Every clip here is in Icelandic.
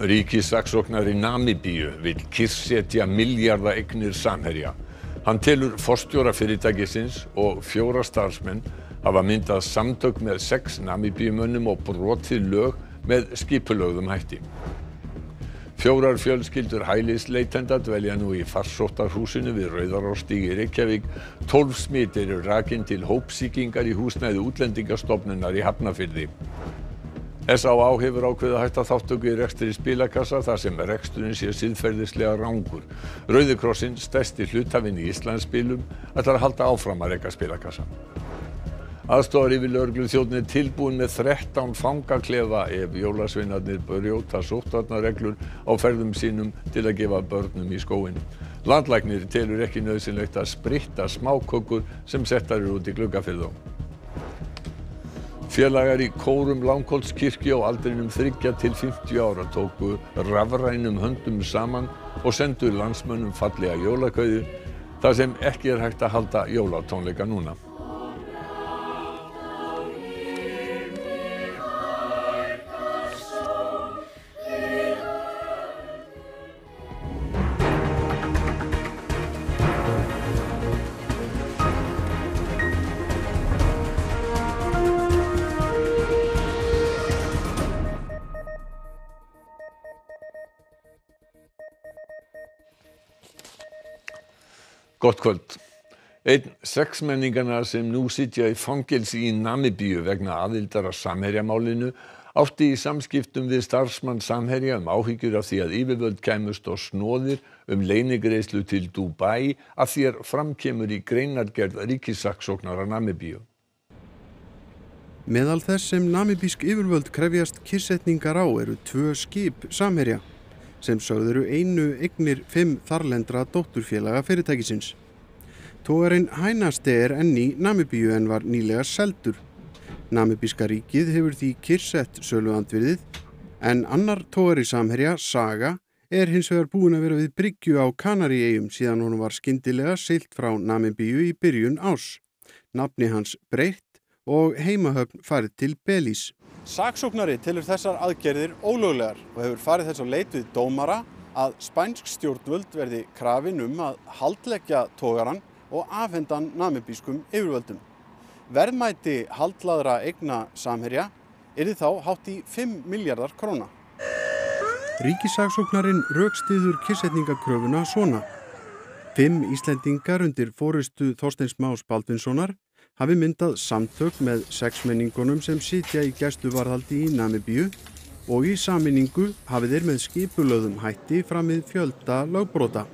ríkissaksóknari Namibíu vill kyrrsetja milljarða eignir Samherja. Hann telur forstjóra fyrirtækisins og fjóra starfsmenn hafa myndað samtök með sex Namibíumönnum og brotið lög með skipulögðum hætti. Fjórar fjölskyldur hælisleitenda dvelja nú í farsóttarhúsinu við Rauðarárstíg í Reykjavík. Tólf smit eru rakin til hópsýkingar í húsnæði Útlendingastofnunar í Hafnarfirði s á á hefur ákveðið að hætta þátttöku í rekstri spilakassa þar sem reksturinn sé siðferðislega rangur. Rauði krossinn stærsti hlutafinn í Íslandsspilum ætlar að halda áfram að reka spilakassa. Aðstoðaryfirlögreglu þjónninn er tilbúinn með þrettán fangaklefa ef jólasveinarnir brjóta sóttvarnarreglur á ferðum sínum til að gefa börnum í skóinn. Landlæknir telur ekki nauðsynlegt að spritta smákökur sem settar eru út í glugga fyrir þá félagar í kórum Langholtskirkju á aldrinum þriggja til fimmtíu ára tóku rafrænum höndum saman og sendu landsmönnum fallega jólakveðjur þar sem ekki er hægt að halda jólatónleika núna gott kvöld. Einn sexmenninganna sem nú sitja í fangelsi í Namibíu vegna aðildar að Samherjamálinu átti í samskiptum við starfsmann Samherja um áhyggjur af því að yfirvöld kæmust á snoðir um leynigeislu til Dubai að því er framkemur í greinargerð ríkissaksóknara Namibíu. Meðal þess sem namibísk yfirvöld krefjast kyrsetningar á eru tvö skip Samherja sem sögðuru einu eignir fimm þarlendra dótturfélaga fyrirtækisins. Tógarinn Hænasti er enni Namibíu en var nýlega seldur. Namibíska ríkið hefur því kyrsett söluandvirðið en annar tógari samherja, Saga, er hins vegar búin að vera við bryggju á Kanaríegjum síðan hún var skyndilega silt frá Namibíu í byrjun ás. Nafni hans breytt og heimahöfn farið til Belís. Saksóknari tilur þessar aðgerðir ólöglegar og hefur farið þess á leit við dómara að spænsk stjórnvöld verði krafin um að haldleggja tógaran og afhendan namibískum yfirvöldum. Verðmæti haldlaðra eigna samherja er þá hátt í 5 miljardar króna. Ríkisaksóknarin raukstiður kissetningakröfuna svona. Fimm Íslendingar undir fórustu Þorsteins Más Baldvinssonar hafi myndað samtök með sexmenningunum sem sitja í gæstuvarðaldi í Namibíu og í saminningu hafi þeir með skipulöðum hætti framið fjölda lögbrota.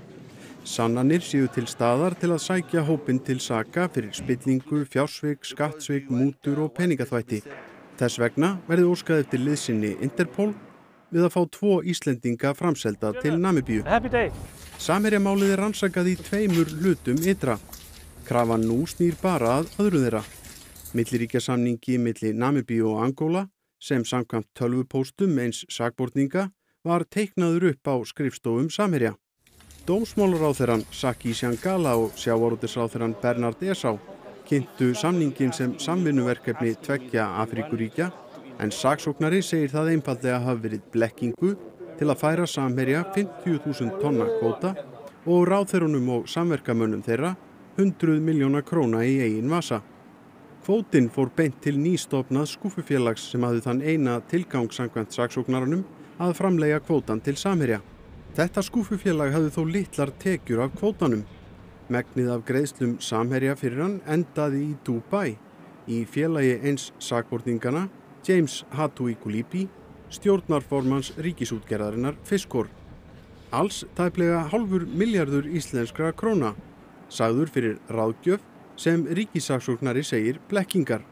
Sannanir séu til staðar til að sækja hópin til saka fyrir spillingu, fjársvik, skattsvik, mútur og peningaþvætti. Þess vegna verði óskað eftir liðsynni Interpol við að fá tvo Íslendinga framselda til Namibíu. Samerjamálið er rannsakað í tveimur hlutum ytra. Krafan nú snýr bara að öðru þeirra. Milliríkja samningi milli Namibíu og Angola sem samkvæmt tölvupóstum eins sakbortninga var teiknaður upp á skrifstofum Samerja. Dómsmálaráþeran Saki Sjangala og sjávarútisráþeran Bernard Esau kynntu samningin sem samvinnuverkefni tveggja Afríkuríkja en saksóknari segir það einfallega hafi verið blekkingu til að færa samherja 50.000 tonna kvóta og ráþerunum og samverkamönnum þeirra 100 miljóna króna í eigin vasa. Kvótin fór beint til nýstofnað skúfufélags sem hafði þann eina tilgangsangvænt saksóknaranum að framlega kvótan til samherja. Þetta skúfufélag hafði þó litlar tekjur af kvótanum. Megnið af greiðslum samherja fyrir hann endaði í Dubai í félagi eins sakbortningana James Hatui Kulipi, stjórnarformans ríkisútgerðarinnar Fiskor. Alls tæplega halfur miljardur íslenskra króna, sagður fyrir ráðgjöf sem ríkisaksóknari segir blekkingar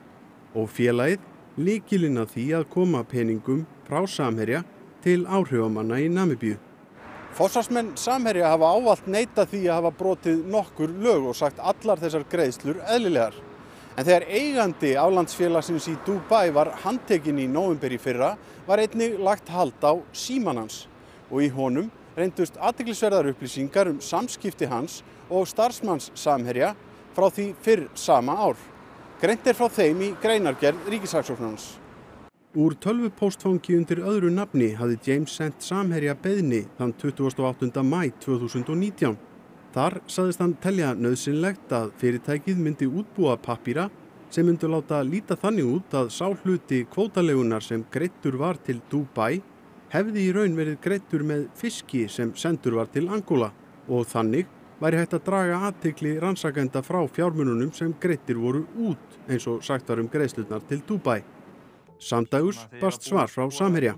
og félagið líkilinn að því að koma peningum frá samherja til áhrifamanna í Namibíu. Fósarsmenn samherja hafa ávalt neita því að hafa brotið nokkur lög og sagt allar þessar greiðslur eðlilegar. En þegar eigandi álandsfélagsins í Dubai var handtekinn í november í fyrra var einnig lagt hald á símanans og í honum reyndust aðteglisverðar upplýsingar um samskipti hans og starfsmanns samherja frá því fyrr sama ár. Greint er frá þeim í greinargerð ríkisaksóknarnas. Úr tölvupóstfangi undir öðru nafni hafði James sendt samherja beðni þann 28. mæ 2019. Þar saðist hann telja nöðsynlegt að fyrirtækið myndi útbúa pappýra sem myndi láta líta þannig út að sá hluti kvótalegunar sem greittur var til Dubai hefði í raun verið greittur með fiski sem sendur var til Angola og þannig væri hægt að draga aðtikli rannsakenda frá fjármununum sem greittir voru út eins og sagt var um greiðslutnar til Dubai. Samdægus bast svar frá Samherja.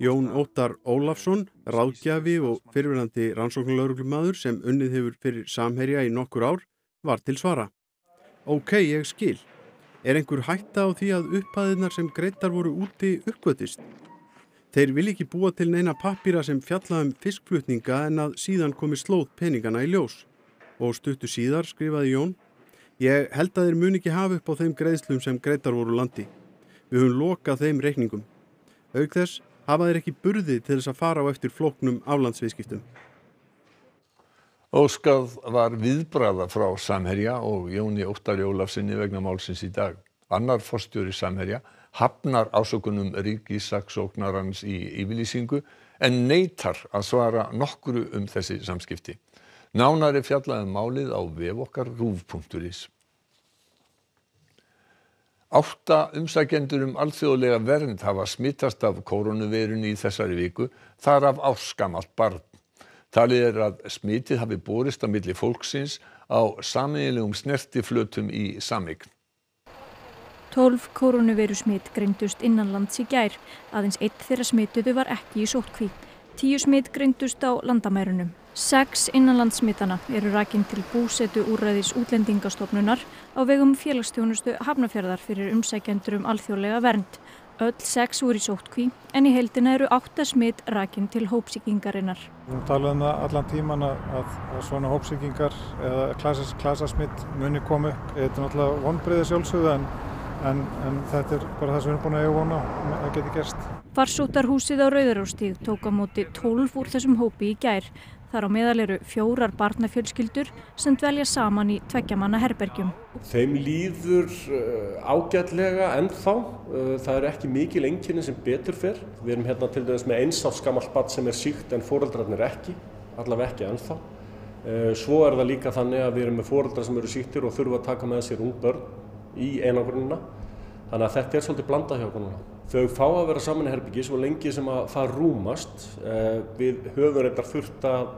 Jón Óttar Ólafsson, ráðgjafi og fyrirverandi rannsóknulauruglumæður sem unnið hefur fyrir Samherja í nokkur ár, var til svara. Ok, ég skil. Er einhver hætta á því að upphæðinar sem greittar voru úti uppgötist? Þeir vil ekki búa til neina pappýra sem fjalla um fiskflutninga en að síðan komi slóð peningana í ljós. Og stuttu síðar skrifaði Jón, ég held að þeir mun ekki hafa upp á þeim greiðslum sem greittar voru landi. Við höfum lokað þeim reikningum. Auk þess hafa þeir ekki burði til þess að fara á eftir flóknum aflandsviðskiptum. Óskað var viðbraða frá Samherja og Jóni Óttari Ólafsinni vegna málsins í dag. Annar forstjóri Samherja hafnar ásökunum ríkisaksóknarans í yfirlýsingu en neytar að svara nokkru um þessi samskipti. Nánari fjallaði um málið á vef okkar rúf.is. Átta umsækjendur um alþjóðlega vernd hafa smittast af koronaveirunni í þessari viku, þar af áskamalt barn. Talið er að smitið hafi borist að milli fólksins á sameiginlegum snertiflötum í samign. 12 koronaveiru smitt greindust innanlands í gær. Aðeins eitt þeirra smituðu var ekki í sótkví. Tíu smitt greindust á landamærunum. Sex innanlandsmitana eru rakin til búsetu úrræðis útlendingastofnunar á vegum félagsstjónustu hafnafjörðar fyrir umsækjendur um alþjóðlega vernd. Öll sex voru í sóttkví en í heildina eru átta smitt rakin til hópsíkingarinnar. Við talaðum það allan tíman að, að svona hópsíkingar eða klasasmitt muni komu. Þetta er náttúrulega vonbreiði sjálfsögðu en, en, en þetta er bara það sem við erum búin að eiga vona að geti gerst. Farsóttarhúsið á Rauðaróstíð tók á móti 12 úr þessum hópi í gær. Þar á meðal eru fjórar barnafjölskyldur sem dvelja saman í tveggjamanna herbergjum. Þeim líður uh, ágætlega ennþá. Uh, það eru ekki mikil enginni sem betur fyrr. Við erum hérna til dæmis með einsáfskamalt barn sem er síkt en fóreldrarnir ekki, allaveg ekki ennþá. Uh, svo er það líka þannig að við erum með fóreldrar sem eru síktir og þurfa að taka með sér ung börn í einangrunina. Þannig að þetta er svolítið blandað hjá okkur núna. Þau fá að vera saman í herbyggi svo lengi sem að það rúmast. Við höfum reyndar þurft að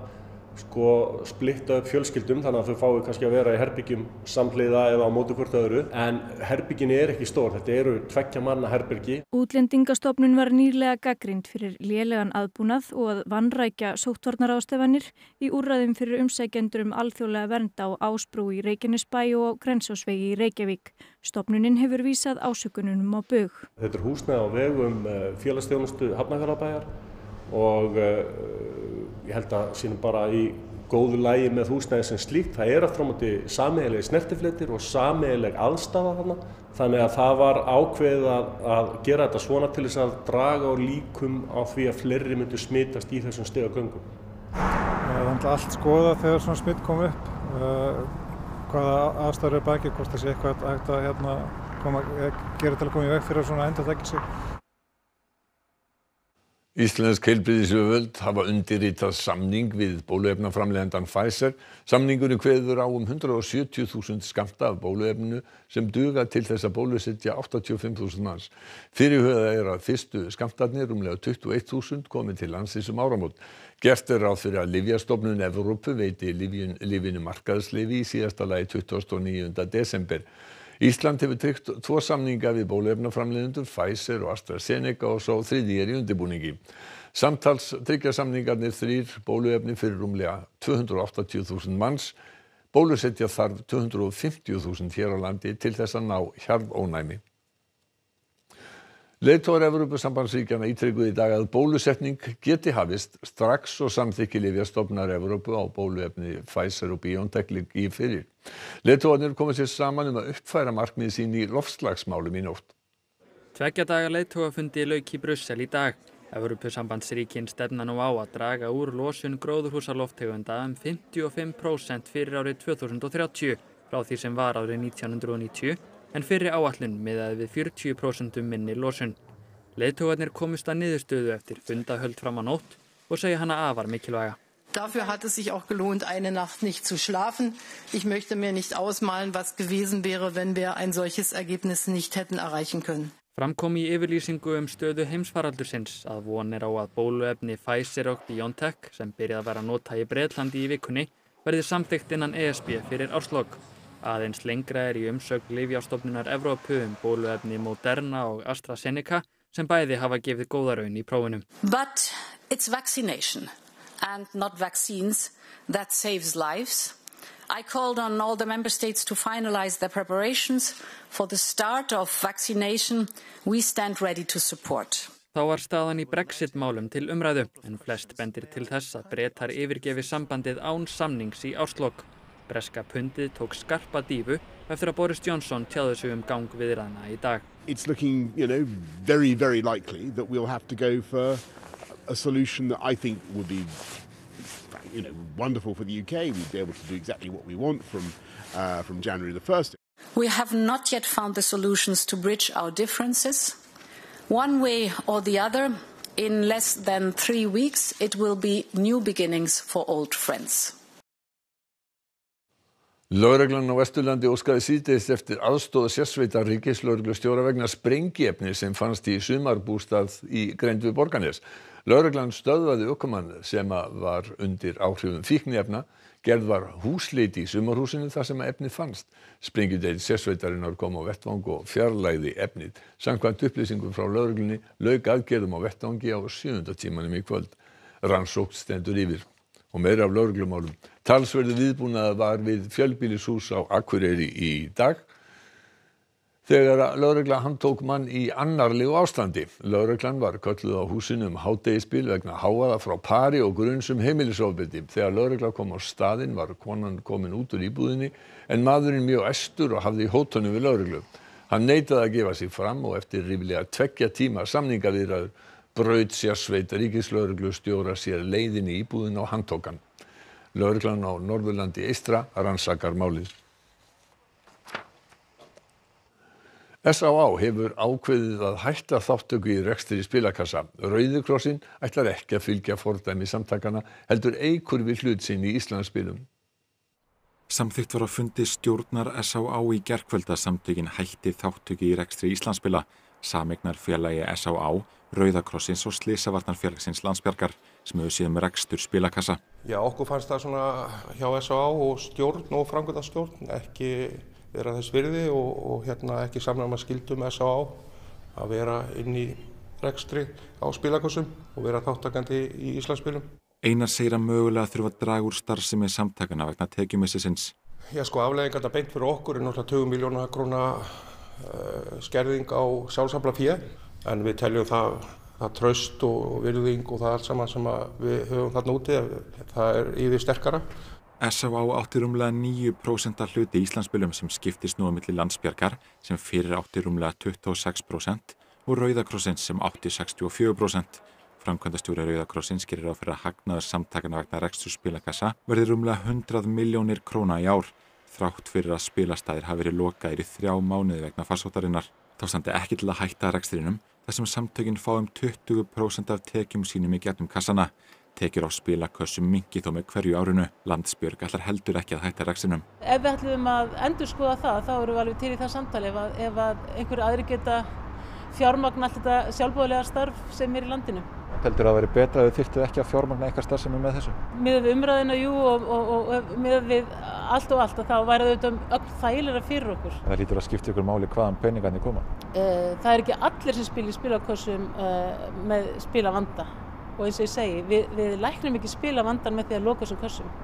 sko splitta upp fjölskyldum þannig að þau fái kannski að vera í herbyggjum samhliða eða á mótu hvort öðru en herbyggin er ekki stór, þetta eru tveggja manna herbyggi. Útlendingastofnun var nýrlega gaggrind fyrir lélegan aðbúnað og að vannrækja sóttvarnar ástefanir í úrræðum fyrir umsækjendur um alþjóðlega vernda á Ásbrú í Reykjanesbæ og á Grensásvegi í Reykjavík. Stofnunin hefur vísað ásökununum á bög. Þetta er húsnæð á vegum félagsstjónustu Hafnarfjörðabæjar og uh, ég held að sínum bara í góðu lægi með húsnæði sem slíkt. Það er aftur á móti sameigileg snertifletir og sameigileg aðstafa þarna. Þannig að það var ákveðið að, að gera þetta svona til þess að draga á líkum á því að fleiri myndu smitast í þessum stegagöngum. Það er allt skoða þegar svona smitt kom upp. Uh, hvaða aðstæður er baki, hvort það sé eitthvað að hérna, koma, gera til að koma í veg fyrir að svona enda þekki sig. Íslensk heilbriðisjöföld hafa undirritað samning við bóluefnaframlegendan Pfizer. Samningurinn kveður á um 170.000 skamta af bóluefninu sem duga til þess að bólusetja 85.000 manns. Fyrirhauða er að fyrstu skamtarnir, umlega 21.000, komið til landsins um áramót. Gert er ráð fyrir að Livjastofnun Evrópu veiti livinu markaðslifi í síðasta lagi 29. desember. Ísland hefur tryggt tvo samninga við bóluefnaframleiðendur Pfizer og AstraZeneca og svo þriði er í undirbúningi. Samtals tryggja samningarnir þrýr bóluefni fyrir rúmlega 280.000 manns. Bólusetja þarf 250.000 hér á landi til þess að ná hjarðónæmi. Leiðtóðar Evrópusambandsríkjana ítrygguði í dag að bólusetning geti hafist strax og samþykki Livjastofnar Evrópu á bóluefni Pfizer og BioNTech í fyrir. Leiðtóðarnir komið sér saman um að uppfæra markmið sín í lofslagsmálum í nótt. Tveggja daga leiðtóðafundi lauk í Brussel í dag. Evrópusambandsríkin stefna nú á að draga úr losun gróðurhúsaloftegunda um 55% fyrir árið 2030 frá því sem var árið 1990 en fyrri áallun miðaði við 40% minni losun. Leiðtógarnir komust að niðurstöðu eftir fundahöld fram á nótt og segja hana afar mikilvæga. Dafür hat es sich auch gelohnt, eine Nacht nicht zu schlafen. Ich möchte mir nicht ausmalen, was gewesen wäre, wenn wir ein solches Ergebnis nicht hätten erreichen können. Framkom í yfirlýsingu um stöðu heimsfaraldursins að von er á að bóluefni Pfizer og BioNTech sem byrjað að vera nota í Breitlandi í vikunni verði samþygt innan ESB fyrir árslokk. Aðeins lengra er í umsögn Livjastofnunar Evrópu um bóluefni Moderna og AstraZeneca sem bæði hafa gefið góðaraun í prófunum. But it's vaccination and not vaccines that saves lives. I called on all the member states to finalize their preparations for the start of vaccination we stand ready to support. Þá var staðan í Brexit-málum til umræðu en flest bendir til þess að breytar yfirgefi sambandið án samnings í árslokk. Breska pundið tók skarpa dífu eftir að Boris Johnson tjáði sig um gang viðræðna í dag. It's looking, you know, very, very likely that we'll have to go for a solution that I think would be, you know, wonderful for the UK. We'd be able to do exactly what we want from, uh, from January the 1st. We have not yet found the solutions to bridge our differences. One way or the other, in less than three weeks, it will be new beginnings for old friends. Lögreglan á Vesturlandi óskaði síðdeist eftir aðstóða sérsveita ríkislögreglustjóra vegna sprengiefni sem fannst í sumarbústað í greind við Borganes. Lögreglan stöðvaði ökumann sem var undir áhrifum fíkniefna, gerð var húsleiti í sumarhúsinu þar sem efni fannst. Sprengjudeit sérsveitarinnar kom á vettvang og fjarlæði efnið. Samkvæmt upplýsingum frá lögreglunni lauk aðgerðum á vettvangi á sjönda tímanum í kvöld. Rannsókt stendur yfir og meira af lögreglumálum. Talsverðu viðbúnaða var við fjölbýlishús á Akureyri í dag þegar lögregla handtók mann í annarlegu ástandi. Lögreglan var kölluð á húsinu um hádegisbil vegna háaða frá pari og grunnsum heimilisofbeldi. Þegar lögregla kom á staðinn var konan komin út úr íbúðinni en maðurinn mjög estur og hafði hótunum við lögreglu. Hann neitaði að gefa sig fram og eftir rífilega tveggja tíma samningaviðræður braut sérsveit ríkislögreglustjóra sér leiðin í íbúðin á handtókan. Lögreglan á Norðurlandi eistra rannsakar málið. S.A.A. hefur ákveðið að hætta þáttöku í rekstri spilakassa. Rauðikrossin ætlar ekki að fylgja fordæmi samtakana heldur eikur við hlut sinn í Íslandsspilum. Samþygt var að fundi stjórnar S.A.A. í gerkvölda samtökin hætti þáttöku í rekstri Íslandsspila. Samegnar félagi S.A.A. Rauðakrossins og Slisavarnarfélagsins landsbjargar sem hefur síðan með rekstur spilakassa. Já, okkur fannst það svona hjá S.A.A. og stjórn og framkvæmdastjórn ekki vera þess virði og, og hérna ekki samræma skildum S.A.A. að vera inn í rekstri á spilakossum og vera þáttakandi í Íslandsspilum. Einar segir að mögulega þurfa að draga úr starfsemi samtakana vegna tekjumissisins. Já, sko afleggingarna beint fyrir okkur er náttúrulega 20 miljóna króna uh, skerðing á sjálfsafla fíða en við teljum það, það tröst og virðing og það allt saman sem við höfum þarna úti, það er yfir sterkara. S.A.A. átti rúmlega 9% af hluti í Íslandsbylum sem skiptist nú á milli landsbjargar sem fyrir átti rúmlega 26% og Rauðakrossins sem átti 64%. Framkvæmdastjóri Rauðakrossins gerir á fyrir að hagnaður samtakana vegna rekstur spilakassa verði rúmlega 100 miljónir króna í ár þrátt fyrir að spilastæðir hafi verið lokaðir í þrjá mánuði vegna farsóttarinnar. Þá standi ekki til að hætta rekstrinum þar sem samtökin fá um 20% af tekjum sínum í getum kassana. Tekjur á spilakössum mingi þó með hverju árinu. Landsbjörg ætlar heldur ekki að hætta rekstrinum. Ef við ætlum að endur skoða það, þá erum við alveg til í það samtali ef ef einhverju aðri geta fjármagn allt þetta sjálfbóðlega starf sem er í landinu. Heldur það að veri betra að þið þyrftu ekki að fjármagna eitthvað starf sem er með þessu? Miðað við umræðina, jú, og, og, og miðað við allt og allt, þá væri þetta öll þægilega fyrir okkur. Það lítur að skipta ykkur máli hvaðan peningarnir koma? Það er ekki allir sem spilir spilakossum með spilavanda og eins og ég segi, við, við læknum ekki spilavandan með því að loka þessum kossum.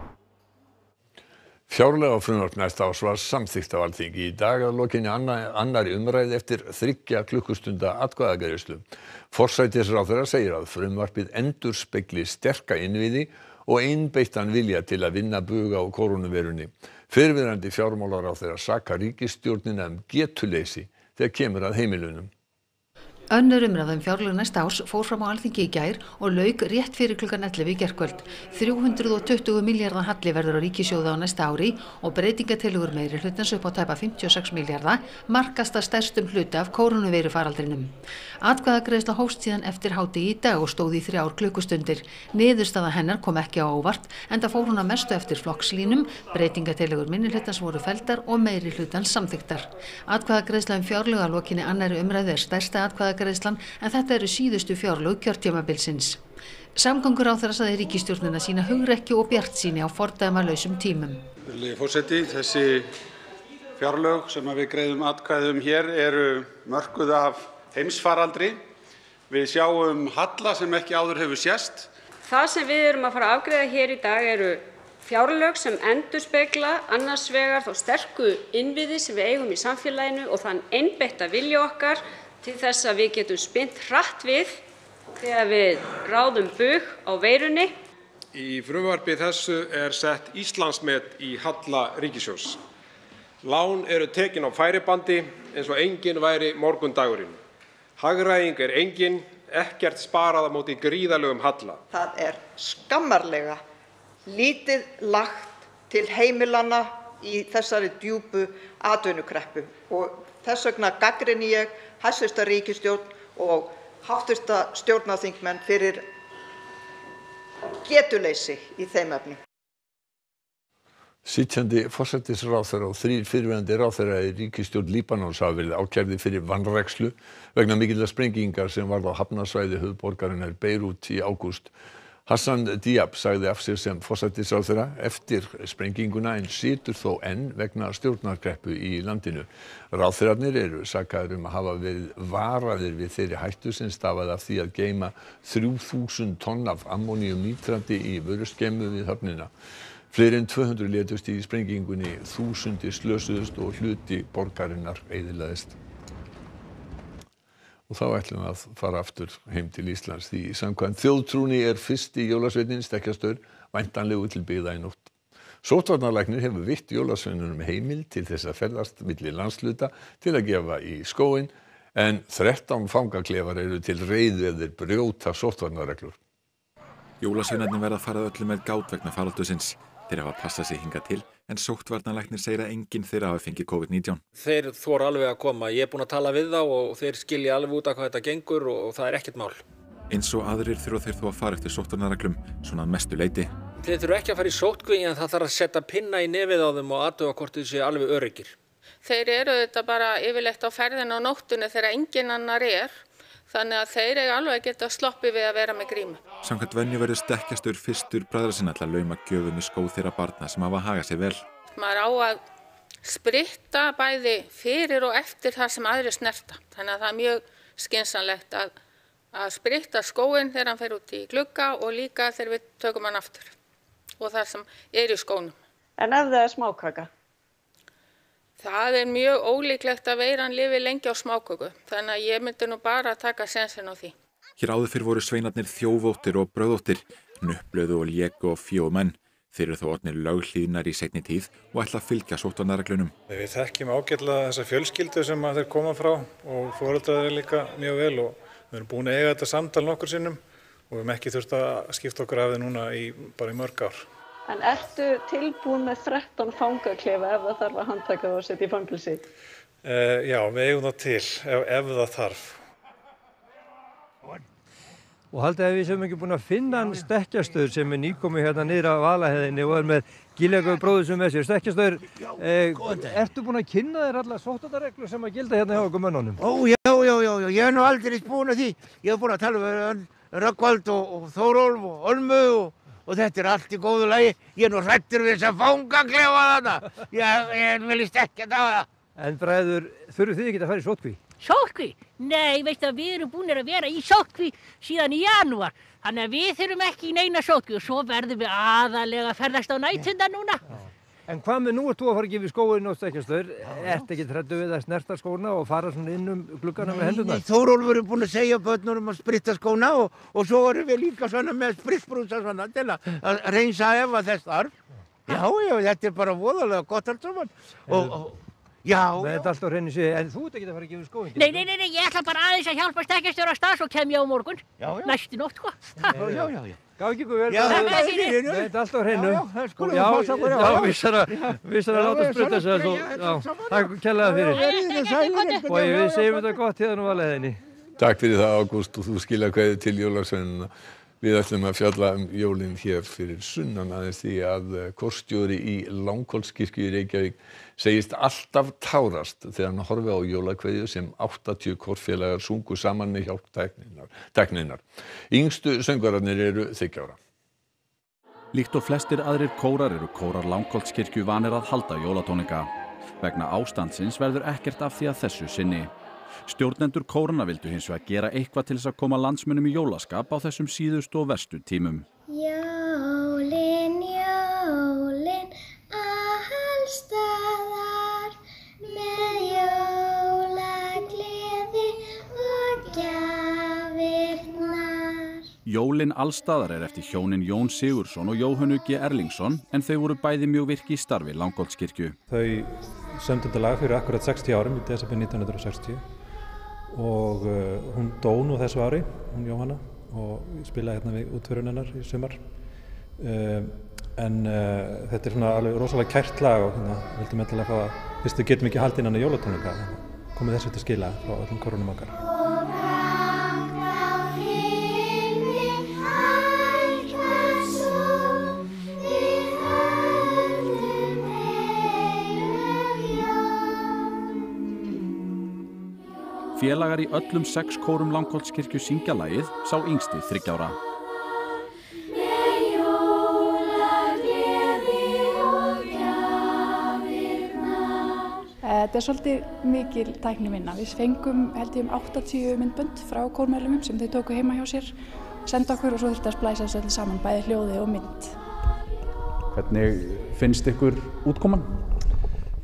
Fjárlega frumvarp næsta ás var samþykkt á alþingi í dag að lokinni annari umræði eftir þryggja klukkustunda atkvæðagæðislu. Forsætisráþurra segir að frumvarpið endur spekli sterka innviði og einbeittan vilja til að vinna buga á koronavirunni. Fyrfirandi fjármálar á þeirra saka ríkistjórnina um getuleysi þegar kemur að heimilunum. Önnur umræðum fjárlög næsta árs fór fram á alþingi í gær og lauk rétt fyrir klukkan 11 í gerkvöld. 320 miljardar halli verður á ríkisjóða á næsta ári og breytingatillegur meiri hlutans upp á tæpa 56 miljardar markasta stærstum hluta af kórunuveiru faraldrinum. Atkvæðagreðsla hófst síðan eftir háti í dag og stóði í þrjár klukkustundir. Niðurstaða hennar kom ekki á óvart en það fór hún að mestu eftir flokkslínum, breytingatillegur minni hlutans voru feldar og meiri hlutans samþyktar. Atkvæðagreðslan en þetta eru síðustu fjárlög kjörtjömabilsins. Samgangur á þeirra saði ríkistjórnina sína hugrekki og bjart síni á fordæma lausum tímum. Fórseti, þessi fjárlög sem við greiðum atkvæðum hér eru mörkuð af heimsfaraldri. Við sjáum halla sem ekki áður hefur sést. Það sem við erum að fara að afgreiða hér í dag eru fjárlög sem endurspegla annars vegar þá sterku innviði sem við eigum í samfélaginu og þann einbeitta vilja okkar til þess að við getum spyrnt hratt við þegar við ráðum bug á veirunni. Í frumvarpi þessu er sett Íslandsmet í halla ríkissjóðs. Lán eru tekin á færibandi eins og enginn væri morgundagurinn. Hagræðing er engin, ekkert sparað á móti gríðarlegum halla. Það er skammarlega lítið lagt til heimilanna í þessari djúpu atvinnukreppu og þess vegna gagnrýni ég hæstv. ríkisstjórn og hv. stjórnarþingmenn fyrir getuleysi í þeim efnum. Sitjandi forsættisráðherra og þrýr fyrirverandi ráðherra í ríkisstjórn Líbanons hafa verið ákærðir fyrir vanrækslu vegna mikillar sprengingar sem varð á hafnasvæði höfuðborgarinnar Beirut í ágúst. Hassan Diab sagði af sér sem forsættisráðherra eftir sprenginguna en situr þó enn vegna stjórnarkreppu í landinu. Ráðherrarnir eru sakaður um að hafa verið varaðir við þeirri hættu sem stafaði af því að geyma 3000 tonn af ammóníumnítrati í vöruskemmu við höfnina. Fleiri en 200 létust í sprengingunni, þúsundir slösuðust og hluti borgarinnar eyðilaðist. Og þá ætlum við að fara aftur heim til Íslands því samkvæmt þjóðtrúni er fyrsti jólasveitin stekkjastur væntanlegu til byggða í nótt. Sótvarnarlæknir hefur vitt jólasveinunum heimil til þess að ferðast milli landsluta til að gefa í skóin en 13 fangaklefar eru til reyðu eða brjóta sótvarnarreglur. Jólasveinarnir verða að fara öllu með gát vegna faraldusins. Þeir hafa passað sig hinga til en sóttvarnarlæknir segir að enginn þeirra hafi fengið COVID-19. Þeir þóra alveg að koma. Ég er búin að tala við þá og þeir skilja alveg út af hvað þetta gengur og, og það er ekkert mál. Eins og aðrir þurfa þeir þó að fara eftir sóttvarnarreglum, svona að mestu leiti. Þeir þurfa ekki að fara í sóttkví en það þarf að setja pinna í nefið á þeim og aðtöfa hvort séu alveg öryggir. Þeir eru þetta bara yfirleitt á ferðin á nóttunni þegar engin annar er þannig að þeir eiga alveg að geta sloppið við að vera með grímu. Samkvæmt venju verður stekkjastur fyrstur bræðra sinna til að lauma gjöfum í skóð þeirra barna sem hafa hagað sér vel. Maður á að spritta bæði fyrir og eftir það sem aðri snerta. Þannig að það er mjög skinsanlegt að, að spritta skóin þegar hann fer út í glugga og líka þegar við tökum hann aftur og það sem er í skónum. En ef það er smákaka? Það er mjög ólíklegt að veiran lifi lengi á smáköku, þannig að ég myndi nú bara að taka sensin á því. Hér áður fyrir voru sveinarnir þjóvóttir og bröðóttir, nupplöðu og léku og fjómenn. Þeir eru þó orðnir löglíðnar í segni tíð og ætla að fylgja sóttanaraglunum. Við þekkjum ágætlega þessa fjölskyldu sem þeir koma frá og fóröldraðir líka mjög vel og við erum búin að eiga þetta samtal nokkur sinnum og við hefum ekki þurft að skipta okkur af þið núna í, bara í mörg ár. En ertu tilbúin með 13 fangaklefa ef það þarf að handtaka og setja í fangilsi? Uh, já, við eigum það til ef, ef það þarf. Og haldið að við sem ekki búin að finna hann stekkjastöður sem er nýkomið hérna niður á valaheðinni og er með gílegauð bróður sem með sér. Stekkjastöður, eh, ertu búin að kynna þér alla sóttatareglur sem að gilda hérna hjá okkur mönnunum? Ó, já, já, já, já, ég hef nú aldrei búin að því. Ég hef búin að tala um Rökkvald og, og Þórólf og Olmu og, og þetta er allt í góðu lagi. Ég er nú hrættur við þess að fanga að klefa þarna. Ég, ég vil stekkja það. En bræður, þurfu þið ekki að fara í sótkví? Sótkví? Nei, veist að við erum búin að vera í sótkví síðan í janúar. Þannig að við þurfum ekki í neina sótkví og svo verðum við aðalega að ferðast á nættunda núna. En hvað með nú ert þú að fara að gefa í skóin og stekkjastöður? Ert ekki trættu við að snerta skóna og fara svona inn um gluggana með hendunar? Þórólfur er búin að segja börnunum að spritta skóna og, og svo erum við líka svona með spritbrúsa svona til að, að reynsa ef að þess þarf. Já, já, þetta er bara voðalega gott allt saman. Og, og, Já, með þetta allt á hreinu séð, en þú ert ekki að fara að gefa skóin Nei, nei, nei, nei, ég ætla bara aðeins að hjálpa stekkjastjóra að stað, svo kem ég á morgun. Já, já. Næstu nótt, sko. Já, já, já, já. Gaf ekki ykkur vel Já, bara- þetta. er fyrir. Nei, þetta er allt á hreinu. Já, já, það skulum við Já, passa okkur á. já, vissar að að láta spruta svona, svo, takk kærlega fyrir. Og við segjum þetta gott hérna á leðinni Takk fyrir það Ágúst og þú skilja hverju til jólasveinuna. Við ætlum að fjalla um jólinn hér fyrir sunnan aðeins því að eh, kórstjóri í Langholtskirkju í Reykjavík segist alltaf tárast þegar hann horfi á jólakveðju sem 80 kórfélagar sungu saman með hjálp tækninar. Yngstu söngararnir eru þykjára. Líkt og flestir aðrir kórar eru kórar Langholtskirkju vanir að halda jólatónika. Vegna ástandsins verður ekkert af því að þessu sinni. Stjórnendur kórana vildu hins vegar gera eitthvað til þess að koma landsmönnum í jólaskap á þessum síðustu og verstu tímum. Jólin, jólin, allstaðar með jólagleði og gjafirnar. Jólin allstaðar er eftir hjónin Jón Sigursson og Jóhannu G. Erlingsson en þau voru bæði mjög virki í starfi Langholtskirkju. Þau sömdu þetta lag fyrir akkurat 60 árum í desember 1960 og uh, hún dó nú þessu ári, hún Jóhanna og spilaði hérna við útförun hennar í sumar. Uh, en uh, þetta er svona alveg rosalega kært lag og hérna vildum eitthvað fá að fyrst við getum ekki haldið innan jólatónleika komið þessu til skila frá öllum korunum okkar Félagar í öllum sex kórum Langholtskirkju syngja lagið sá yngsti þryggjára. Þetta er svolítið mikil tækni vinna. Við fengum held ég um 80 myndbönd frá kórmælumum sem þau tóku heima hjá sér, senda okkur og svo þurfti að splæsa þessu allir saman, bæði hljóði og mynd. Hvernig finnst ykkur útkoman?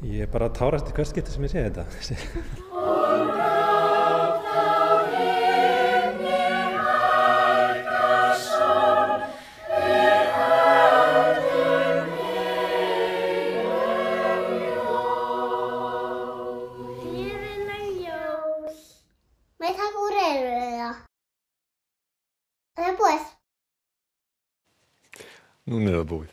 Ég er bara að tárast í hvert skipti sem ég sé þetta Nún er það búið.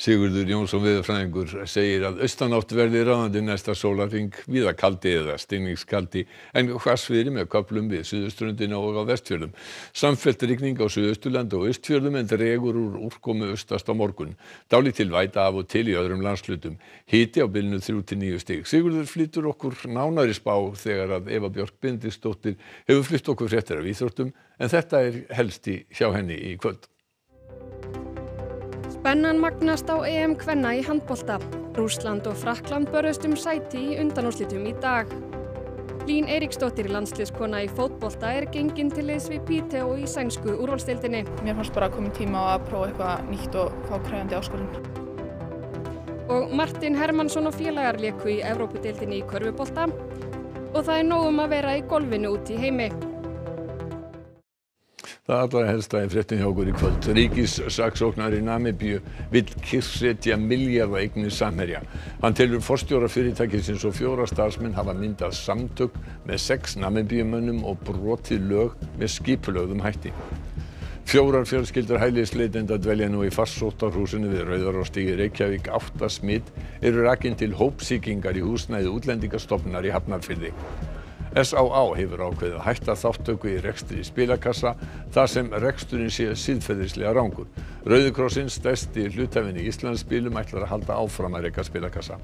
Sigurður Jónsson viðurfræðingur segir að austanátt verði ráðandi næsta sólarring viða kaldi eða stinningskaldi en hvassviðri með köplum við suðuströndina og á vestfjörðum. Samfellt rigning á suðusturland og austfjörðum en dregur úr úrkomu austast á morgun. Dáli til væta af og til í öðrum landslutum. Hiti á bylnu 3-9 stig. Sigurður flyttur okkur nánari spá þegar að Eva Björk Bindistóttir hefur flytt okkur fréttir af íþróttum en þetta er helst í hjá henni í kvöld. Spennan magnast á EM kvenna í handbolta. Rúsland og Frakland börðust um sæti í undanúrslitum í dag. Lín Eiríksdóttir, landsliðskona í fótbolta, er gengin til liðs við Píte og í sænsku úrvalstildinni. Mér fannst bara að koma tíma á að prófa eitthvað nýtt og fá kræfandi áskorun. Og Martin Hermansson og félagar leku í Evrópudeildinni í körfubolta. Og það er nógum að vera í golfinu út í heimi. Allra helsta í fréttin hjá okkur í kvöld. Ríkis saksóknari Namibíu vill kyrsetja miljardar eignir samherja. Hann telur forstjóra fyrirtækisins og fjóra starfsmenn hafa myndað samtök með sex Namibíumönnum og brotið lög með skipulögðum hætti. Fjórar fjölskyldur hælisleitenda dvelja nú í farsóttarhúsinu við Rauðarárstígi Reykjavík átta smitt eru rakin til hópsíkingar í húsnæði útlendingastofnar í Hafnarfyrði. S.A.A. hefur ákveðið að hætta þáttöku í rekstri spilakassa þar sem reksturinn sé síðferðislega rángur. Rauðikrossinn stærsti hlutafinn í Íslandsspilum ætlar að halda áfram að reka spilakassa.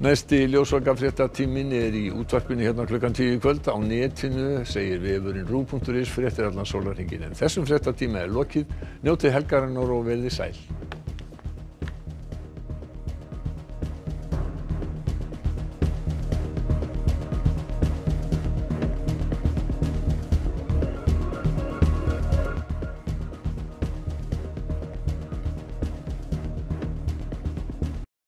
Næsti ljósvakafréttatíminn er í útvarpinu hérna klukkan tíu í kvöld á netinu segir vefurinn rú.is fréttir allan sólarhingin en þessum fréttatíma er lokið njótið helgarinnar og verði sæl.